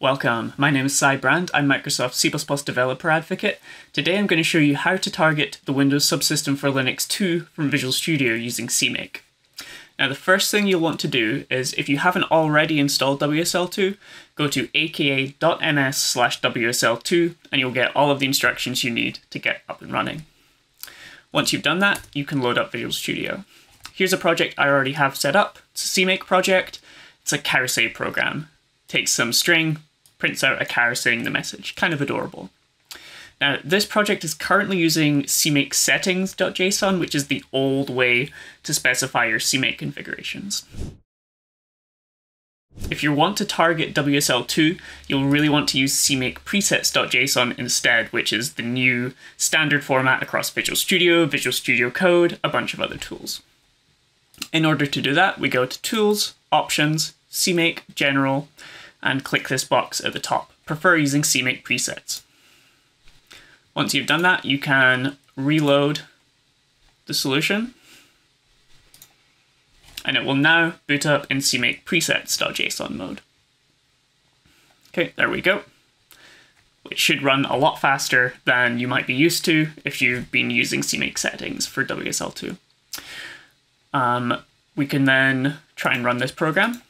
Welcome, my name is Sy Brand, I'm Microsoft C++ Developer Advocate. Today I'm going to show you how to target the Windows subsystem for Linux 2 from Visual Studio using CMake. Now the first thing you'll want to do is, if you haven't already installed WSL2, go to aka.ms slash WSL2 and you'll get all of the instructions you need to get up and running. Once you've done that, you can load up Visual Studio. Here's a project I already have set up. It's a CMake project. It's a carousel program. Takes some string, prints out a car saying the message. Kind of adorable. Now, this project is currently using CMake settings.json, which is the old way to specify your CMake configurations. If you want to target WSL2, you'll really want to use CMake presets.json instead, which is the new standard format across Visual Studio, Visual Studio Code, a bunch of other tools. In order to do that, we go to Tools, Options, CMake, General, and click this box at the top. Prefer using CMake presets. Once you've done that, you can reload the solution and it will now boot up in CMake presets.json mode. Okay, there we go. It should run a lot faster than you might be used to if you've been using CMake settings for WSL2. Um, we can then try and run this program.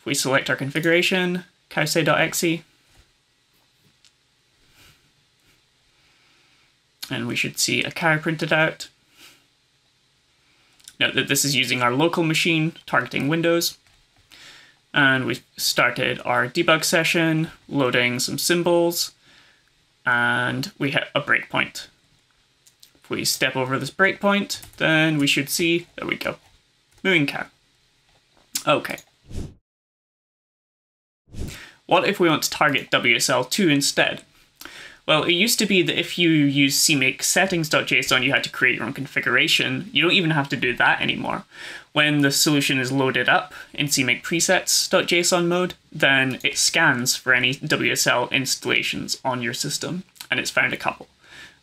If we select our configuration, carousel.exe, and we should see a car printed out. Note that this is using our local machine targeting Windows. And we've started our debug session, loading some symbols, and we hit a breakpoint. If we step over this breakpoint, then we should see, there we go, moving cow. Okay. What if we want to target WSL2 instead? Well, it used to be that if you use CMake settings.json, you had to create your own configuration. You don't even have to do that anymore. When the solution is loaded up in CMake presets.json mode, then it scans for any WSL installations on your system, and it's found a couple.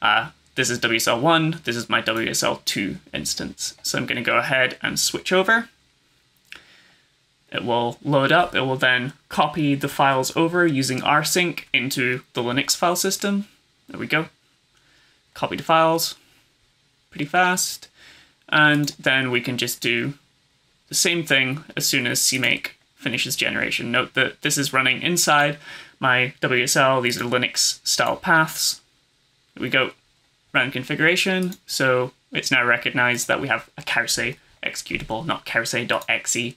Uh, this is WSL1, this is my WSL2 instance. So I'm going to go ahead and switch over. It will load up, it will then copy the files over using rsync into the Linux file system. There we go. Copy the files pretty fast. And then we can just do the same thing as soon as CMake finishes generation. Note that this is running inside my WSL. These are Linux style paths. We go. Run configuration. So it's now recognized that we have a carousel executable, not carousel.exe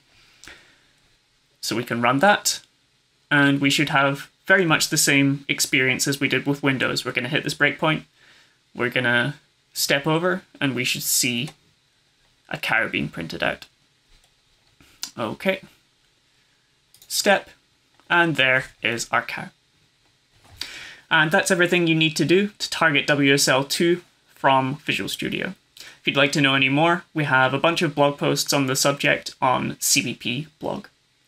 so we can run that, and we should have very much the same experience as we did with Windows. We're going to hit this breakpoint, we're going to step over, and we should see a car being printed out. Okay. Step, and there is our car. And that's everything you need to do to target WSL2 from Visual Studio. If you'd like to know any more, we have a bunch of blog posts on the subject on CPP blog.